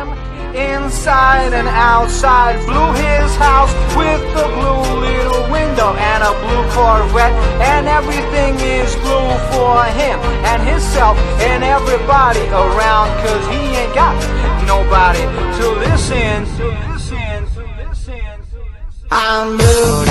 him inside and outside. Blue his house with a blue little window and a blue Corvette. And everything is blue for him and himself and everybody around. Cause he ain't got nobody to listen, to listen, to listen. I'm blue.